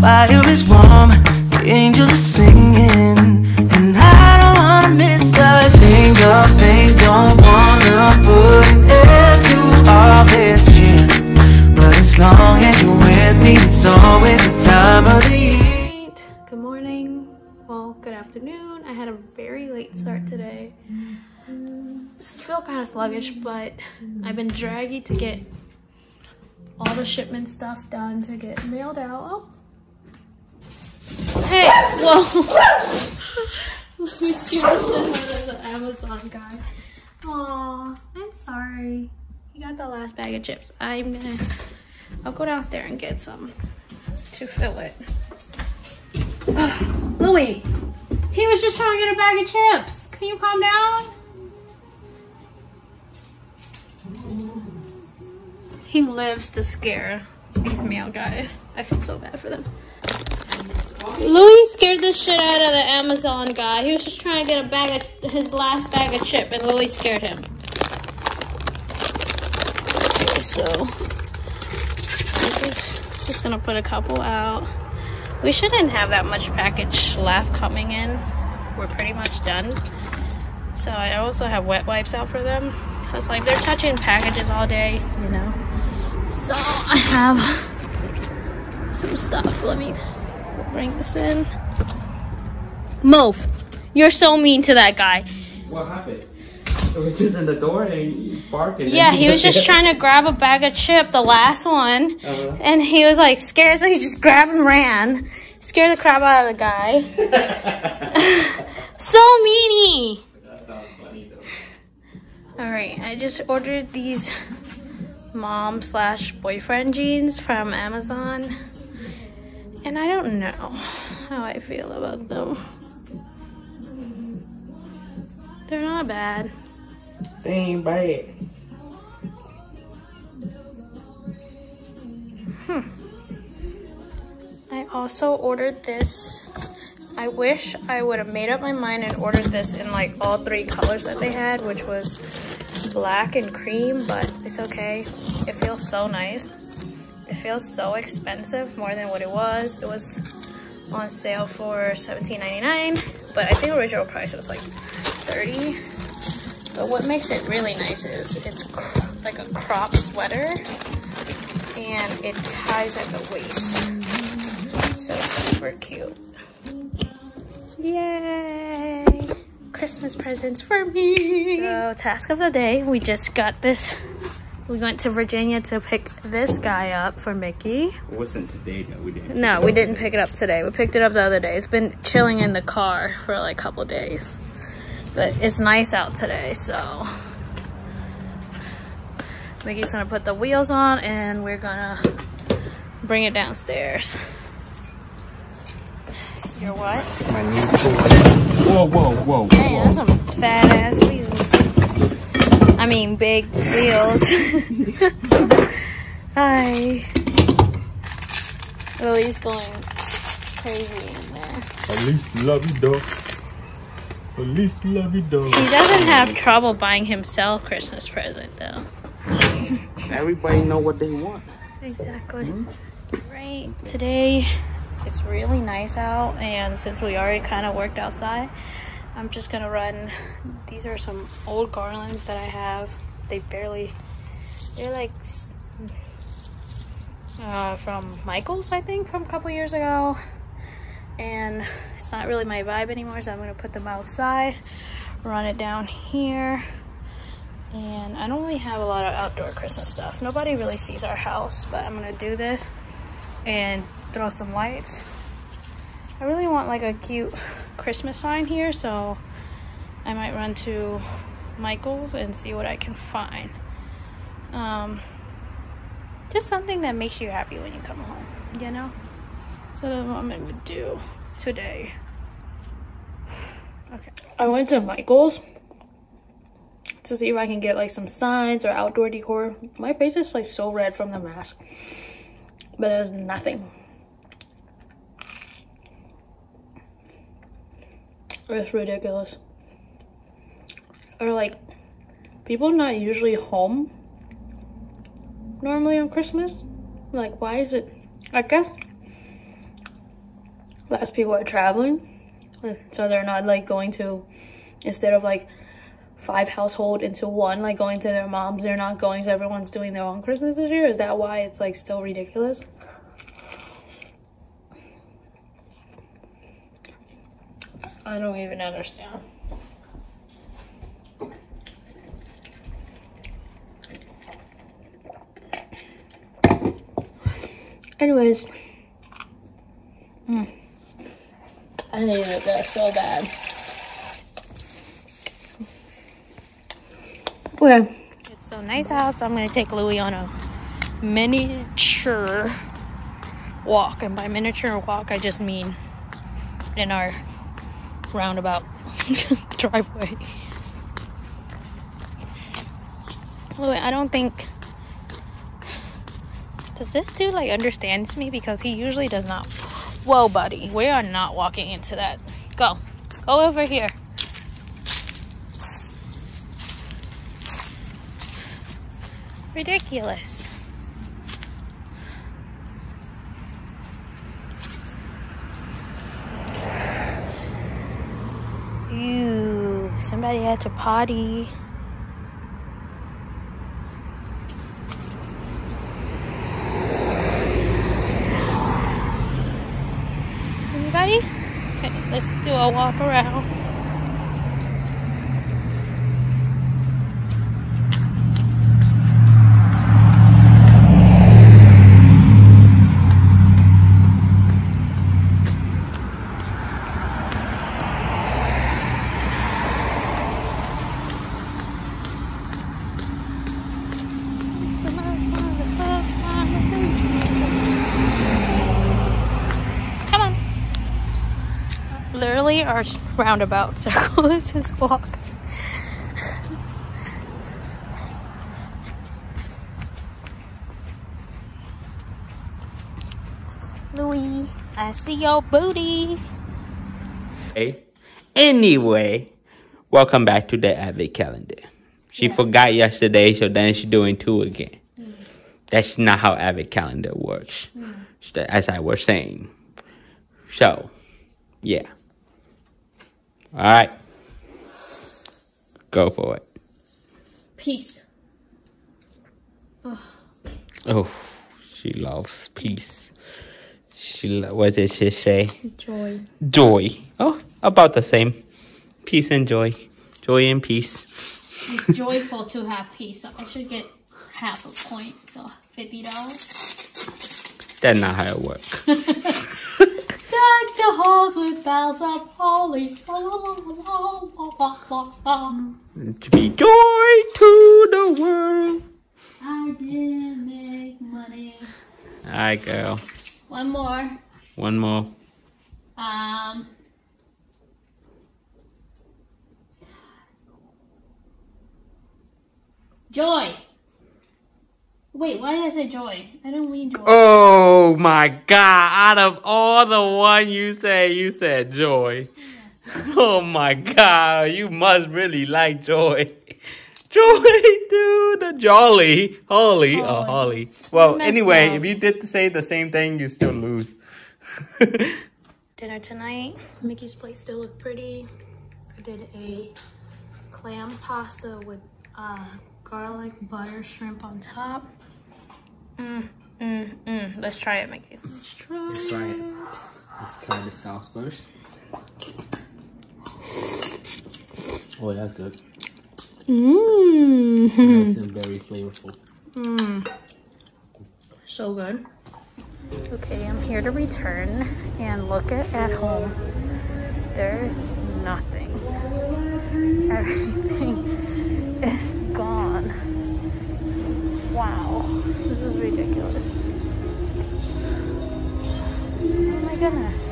fire is warm, the angels are singing, and I don't wanna miss a single thing. Don't wanna put an end to all this cheer, but as long as you're with me, it's always the time of the year. Good morning. Well, good afternoon. I had a very late start today. Feel kind of sluggish, but I've been dragging to get all the shipment stuff done to get mailed out. Oh. Hey, whoa. Me see the shit of the Amazon guy. Aw, I'm sorry. You got the last bag of chips. I'm gonna, I'll go downstairs and get some to fill it. Louie, he was just trying to get a bag of chips. Can you calm down? He lives to scare these mail guys. I feel so bad for them. Louie scared the shit out of the Amazon guy. He was just trying to get a bag of his last bag of chip, and Louie scared him. Okay, so just gonna put a couple out. We shouldn't have that much package left coming in. We're pretty much done. So I also have wet wipes out for them. Cause like they're touching packages all day, you know. So I have some stuff. Let me bring this in. Move. You're so mean to that guy. What happened? It was just in the door and he barked. and Yeah, he was just trying to grab a bag of chip, the last one, Uh-huh. and he was like scared, so he just grabbed and ran. Scared the crap out of the guy. so meanie. that sounds funny though. All right, I just ordered these mom slash boyfriend jeans from Amazon, and I don't know how I feel about them. They're not bad. They ain't bad. Hmm. I also ordered this. I wish I would have made up my mind and ordered this in like all three colors that they had, which was black and cream, but it's okay. It feels so nice. It feels so expensive, more than what it was. It was on sale for $17.99, but I think original price was like 30 But what makes it really nice is it's like a crop sweater and it ties at the waist. So it's super cute. Yay! Christmas presents for me. So task of the day, we just got this. We went to Virginia to pick this guy up for Mickey. It wasn't today though. We didn't. No, we didn't pick it up today. We picked it up the other day. It's been chilling in the car for like a couple days. But it's nice out today, so. Mickey's gonna put the wheels on and we're gonna bring it downstairs. Your what? My new toy. Whoa, whoa, whoa. Hey, that's some fat ass wheels. I mean, big wheels. Hi. Lily's going crazy in there. Feliz lovey dog. Feliz lovey dog. He doesn't have trouble buying himself Christmas present though. Everybody know what they want. Exactly. Hmm? Right. Today it's really nice out and since we already kind of worked outside, I'm just gonna run these are some old garlands that I have. They barely they're like uh, from Michaels, I think, from a couple years ago. And it's not really my vibe anymore, so I'm gonna put them outside, run it down here. And I don't really have a lot of outdoor Christmas stuff. Nobody really sees our house, but I'm gonna do this and throw some lights. Want like a cute Christmas sign here, so I might run to Michael's and see what I can find. Um, just something that makes you happy when you come home, you know? So that's what I'm gonna do today. Okay. I went to Michael's to see if I can get like some signs or outdoor decor. My face is like so red from the mask, but there's nothing. It's ridiculous. Or like, people not usually home normally on Christmas. Like, why is it? I guess less people are traveling. So they're not like going to, instead of like five household into one, like going to their moms, they're not going. So everyone's doing their own Christmas this year. Is that why it's like so ridiculous? I don't even understand. Anyways, mm, I needed this so bad. Okay. It's so nice out, so I'm gonna take Louie on a miniature walk. And by miniature walk, I just mean in our roundabout driveway. Louie, I don't think does this dude like understands me? Because he usually does not. Whoa, buddy. We are not walking into that. Go. Go over here. Ridiculous. Somebody had to potty. Anybody? Okay, let's do a walk around. Literally, our roundabout circle is his walk. Louie, I see your booty. Hey. Anyway, welcome back to the Advent calendar. She forgot yesterday, so then she's doing two again. That's not how Advent calendar works, hmm. So, as I was saying. So, yeah. All right, go for it. Peace. Oh, she loves peace. She lo- what did she say? Joy. Joy. Oh, about the same. Peace and joy. Joy and peace. It's joyful to have peace. So I should get half a point. So fifty dollars. That's not how it works. Deck the halls with bells of holly. To be joy to the world. I didn't make money. Alright, girl. One more. One more. Um. Joy. Wait, why did I say joy? I don't mean joy. Oh my god. Out of all the one you say, you said joy. Oh my god. You must really like joy. Joy to the jolly. Holly. Oh, Holly. Holly. Well, anyway, up. if you did say the same thing, you still lose. Dinner tonight. Mickey's plate still look pretty. I did a clam pasta with uh, garlic butter shrimp on top. Mm, mm, mm. Let's try it, Mickey. Let's try. Let's try it. Let's try the sauce first. Oh, that's good. Mmm. Nice and very flavorful. Mmm. So good. Okay, I'm here to return and look at at home. There's nothing. Everything is gone. Wow, this is ridiculous. Oh my goodness.